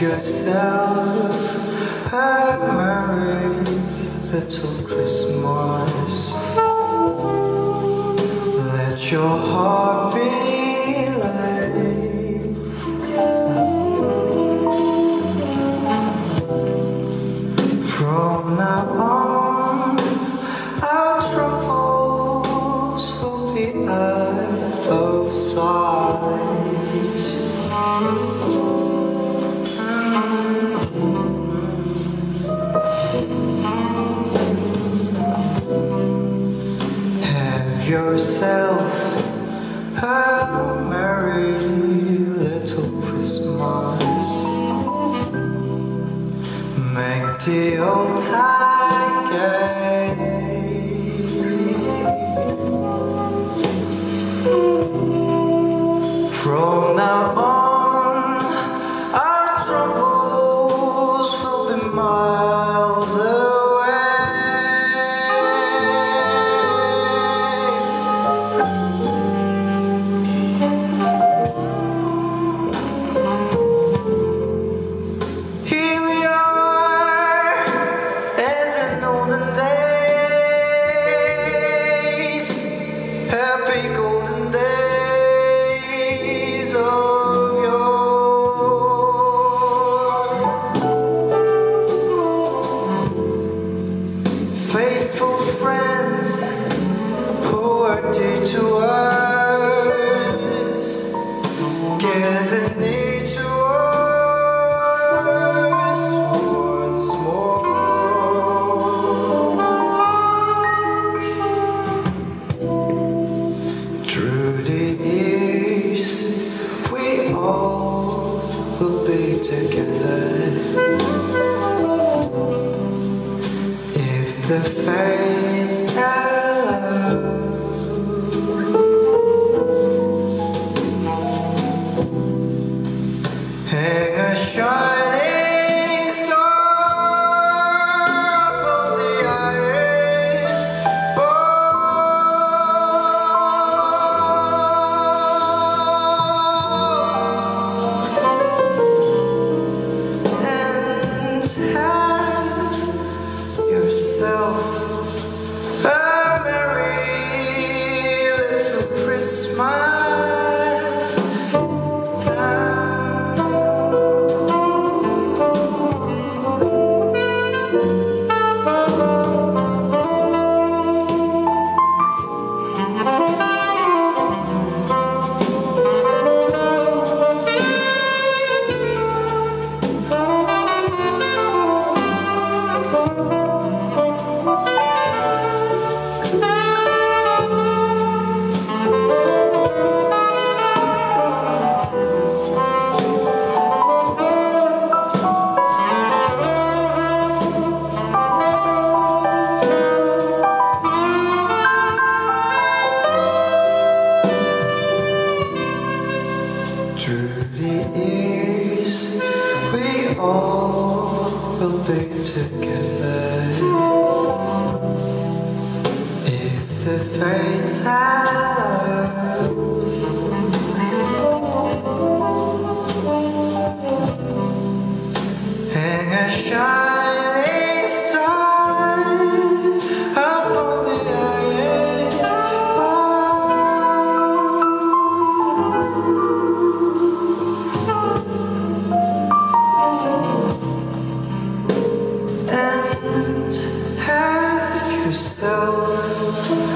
yourself a merry little Christmas. your heartbeat yourself a merry little Christmas. Make the old tiger. Through the years, we all will be together. If the fate all will be together. If the fates allow. yourself.